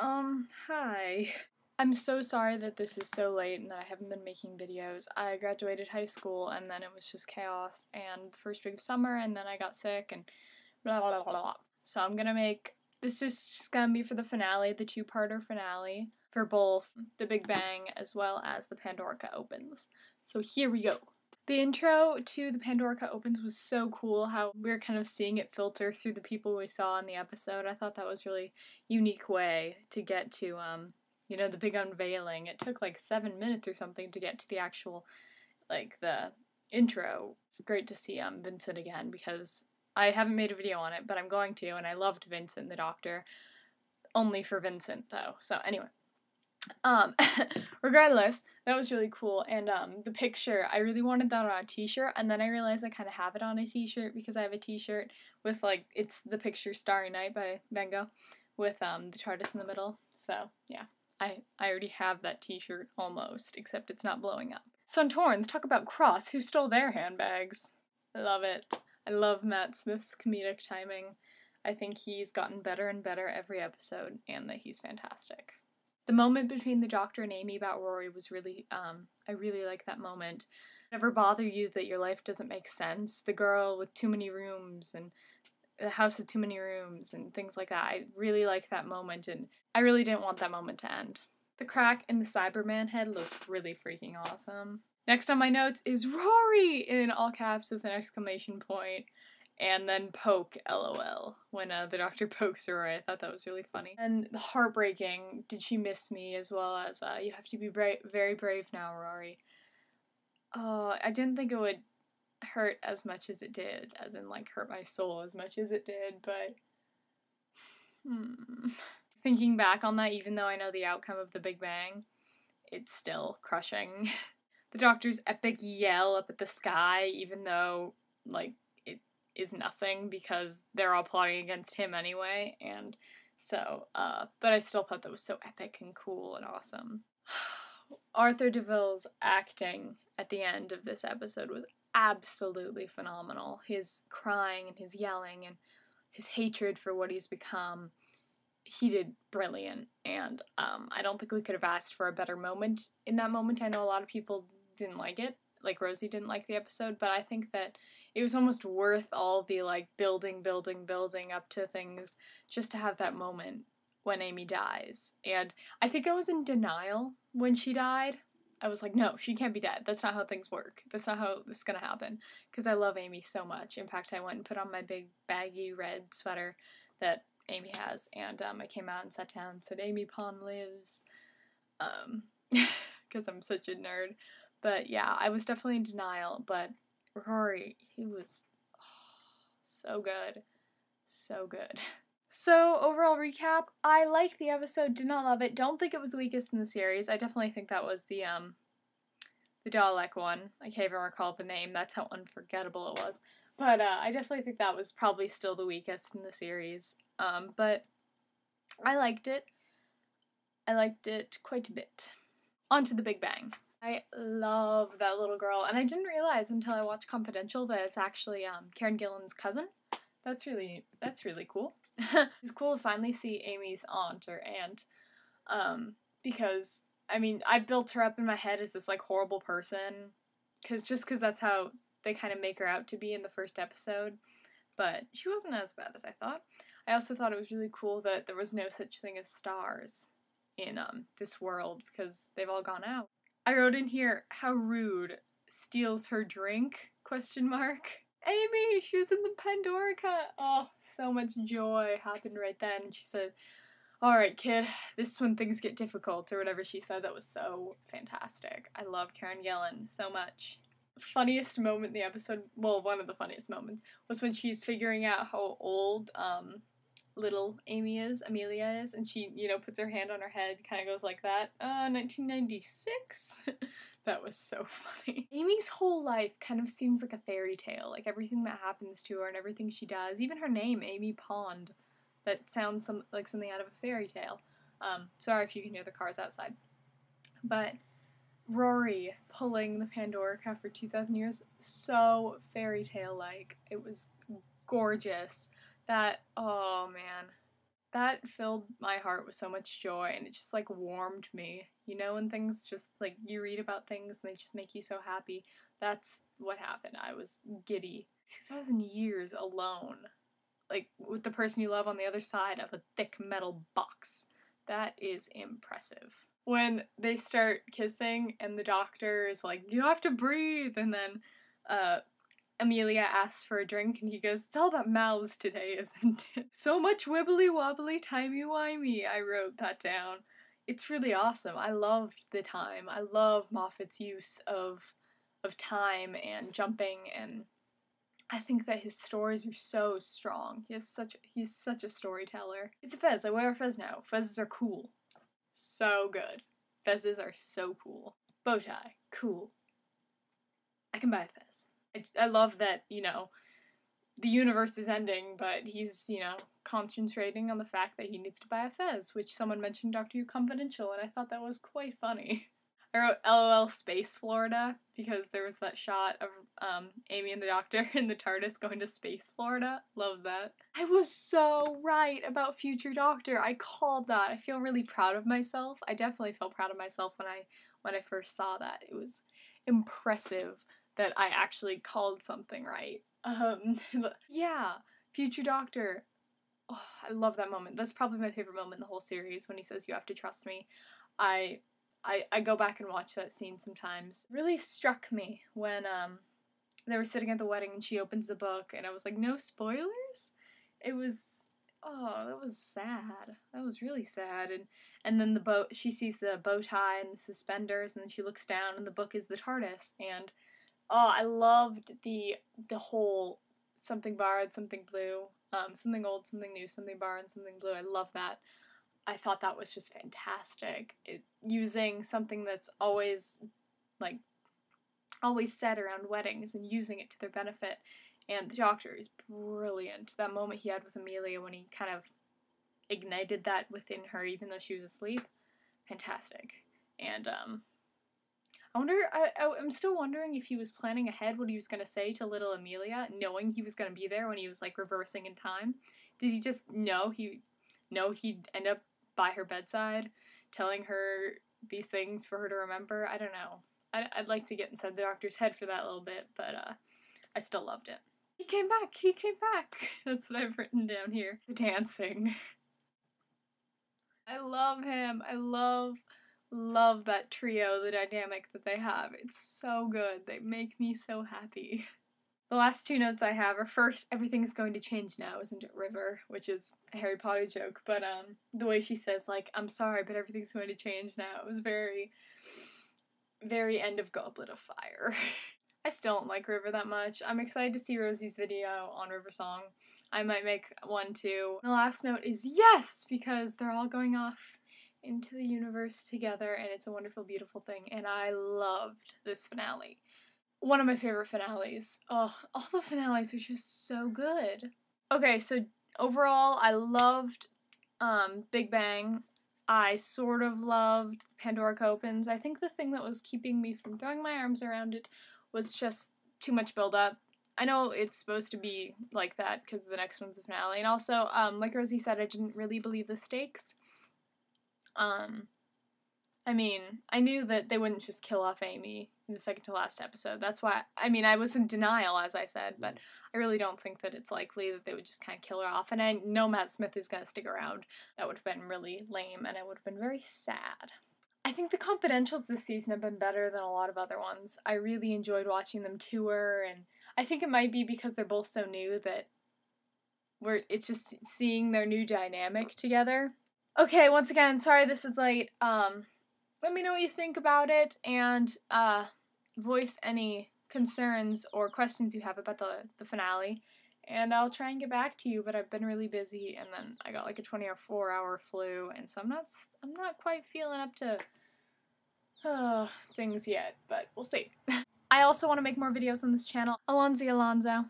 Um, hi. I'm so sorry that this is so late and that I haven't been making videos. I graduated high school and then it was just chaos and first week of summer and then I got sick and blah blah blah blah. So I'm gonna make this just, just gonna be for the finale, the two-parter finale for both The Big Bang as well as the Pandorica Opens. So here we go. The intro to the Pandorica Opens was so cool how we are kind of seeing it filter through the people we saw in the episode. I thought that was really unique way to get to um you know the big unveiling. It took like 7 minutes or something to get to the actual like the intro. It's great to see um Vincent again because I haven't made a video on it, but I'm going to and I loved Vincent the Doctor. Only for Vincent though. So anyway, um, regardless, that was really cool. And um, the picture, I really wanted that on a t-shirt, and then I realized I kind of have it on a t-shirt because I have a t-shirt with like it's the picture Starry Night by Van Gogh with um the TARDIS in the middle. So yeah, I I already have that t-shirt almost, except it's not blowing up. Sontarans talk about Cross, who stole their handbags. I love it. I love Matt Smith's comedic timing. I think he's gotten better and better every episode, and that he's fantastic the moment between the doctor and Amy about Rory was really um I really like that moment. Never bother you that your life doesn't make sense. The girl with too many rooms and the house with too many rooms and things like that. I really like that moment and I really didn't want that moment to end. The crack in the Cyberman head looked really freaking awesome. Next on my notes is Rory in all caps with an exclamation point and then poke lol when uh, the doctor pokes her i thought that was really funny. And heartbreaking. Did she miss me as well as uh, you have to be bra- very brave now rory. Oh i didn't think it would hurt as much as it did as in like hurt my soul as much as it did but hmm. thinking back on that even though i know the outcome of the big bang it's still crushing. The doctor's epic yell up at the sky even though like is nothing because they're all plotting against him anyway. And so, uh, but I still thought that was so epic and cool and awesome. Arthur DeVille's acting at the end of this episode was absolutely phenomenal. His crying and his yelling and his hatred for what he's become, he did brilliant. And um, I don't think we could have asked for a better moment in that moment. I know a lot of people didn't like it, like Rosie didn't like the episode, but I think that it was almost worth all the like building, building, building up to things just to have that moment when Amy dies. And I think I was in denial when she died. I was like, no, she can't be dead. That's not how things work. That's not how this is gonna happen. Because I love Amy so much. In fact, I went and put on my big baggy red sweater that Amy has, and um, I came out and sat down and said, Amy Pond lives. Um, because I'm such a nerd. But yeah, I was definitely in denial, but Rory, he was oh, so good. So good. So, overall recap, I liked the episode, did not love it. Don't think it was the weakest in the series. I definitely think that was the um the Dalek one. I can't even recall the name. That's how unforgettable it was. But uh, I definitely think that was probably still the weakest in the series. Um, but I liked it. I liked it quite a bit. On to the Big Bang. I love that little girl, and I didn't realize until I watched Confidential that it's actually um, Karen Gillan's cousin. That's really that's really cool. it's cool to finally see Amy's aunt or aunt, um, because I mean I built her up in my head as this like horrible person, cause just because that's how they kind of make her out to be in the first episode, but she wasn't as bad as I thought. I also thought it was really cool that there was no such thing as stars in um, this world because they've all gone out. I wrote in here how rude steals her drink question mark. Amy, she was in the Pandorica. Oh, so much joy happened right then. And she said, All right, kid, this is when things get difficult, or whatever she said. That was so fantastic. I love Karen Gillan so much. Funniest moment in the episode, well, one of the funniest moments, was when she's figuring out how old um, little Amy is, Amelia is, and she, you know, puts her hand on her head, kind of goes like that. Uh, 1996. that was so funny. Amy's whole life kind of seems like a fairy tale, like everything that happens to her and everything she does, even her name, Amy Pond, that sounds some, like something out of a fairy tale. Um, sorry if you can hear the cars outside. But Rory pulling the Pandorica for 2,000 years, so fairy tale like. It was gorgeous that oh man that filled my heart with so much joy and it just like warmed me. You know, when things just like you read about things and they just make you so happy. That's what happened. I was giddy. 2000 years alone. Like with the person you love on the other side of a thick metal box. That is impressive. When they start kissing and the doctor is like, you have to breathe, and then uh, Amelia asks for a drink and he goes, It's all about mouths today, isn't it? So much wibbly wobbly, timey wimey. I wrote that down. It's really awesome. I loved the time. I love Moffat's use of of time and jumping and I think that his stories are so strong. He has such he's such a storyteller. It's a fez. I wear a fez now. Fezzes are cool. So good. Fezzes are so cool. Bow tie, cool. I can buy a fez. I, love that, you know, the universe is ending, but he's, you know, concentrating on the fact that he needs to buy a fez, which someone mentioned Doctor Who Confidential, and I thought that was quite funny. I wrote LOL Space Florida because there was that shot of um, Amy and the Doctor in the TARDIS going to Space Florida. Love that. I was so right about Future Doctor. I called that. I feel really proud of myself. I definitely felt proud of myself when I when I first saw that. It was impressive that I actually called something right. Um, yeah, Future Doctor. Oh, I love that moment. That's probably my favorite moment in the whole series when he says, "You have to trust me." I, I, I go back and watch that scene sometimes. It really struck me when um, they were sitting at the wedding and she opens the book, and I was like, "No spoilers." It was oh, that was sad. That was really sad. And and then the boat, she sees the bow tie and the suspenders, and then she looks down, and the book is the TARDIS, and Oh, I loved the the whole something borrowed, something blue, um, something old, something new, something borrowed, something blue. I love that. I thought that was just fantastic. It, using something that's always like always said around weddings and using it to their benefit. And the doctor is brilliant. That moment he had with Amelia when he kind of ignited that within her, even though she was asleep, fantastic. And um, I wonder. I, I'm still wondering if he was planning ahead what he was gonna say to little Amelia, knowing he was gonna be there when he was like reversing in time. Did he just know he know he'd end up by her bedside, telling her these things for her to remember? I don't know. I, I'd like to get inside the doctor's head for that little bit, but uh, I still loved it. He came back. He came back. That's what I've written down here. The dancing. I love him. I love love that trio, the dynamic that they have. It's so good. They make me so happy. The last two notes I have are first, everything's going to change now, isn't it, River? Which is a Harry Potter joke, but um, the way she says, like, I'm sorry, but everything's going to change now, it was very, very end of Goblet of Fire. I still don't like River that much. I'm excited to see Rosie's video on River Song. I might make one too. The last note is yes, because they're all going off into the universe together, and it's a wonderful, beautiful thing. And I loved this finale. One of my favorite finales. Oh, all the finales are just so good. Okay, so overall, I loved um, Big Bang. I sort of loved Pandora Opens. I think the thing that was keeping me from throwing my arms around it was just too much buildup. I know it's supposed to be like that because the next one's the finale. And also, um, like Rosie said, I didn't really believe the stakes. Um, I mean, I knew that they wouldn't just kill off Amy in the second to last episode. That's why, I mean, I was in denial, as I said, but I really don't think that it's likely that they would just kind of kill her off. And I know Matt Smith is going to stick around. That would have been really lame, and it would have been very sad. I think the confidentials this season have been better than a lot of other ones. I really enjoyed watching them tour, and I think it might be because they're both so new that we're it's just seeing their new dynamic together Okay, once again, sorry this is late. Um, let me know what you think about it and uh, voice any concerns or questions you have about the, the finale. And I'll try and get back to you, but I've been really busy and then I got like a 24 hour flu and so I'm not I'm not quite feeling up to uh, things yet, but we'll see. I also want to make more videos on this channel. Allons-y Alonso.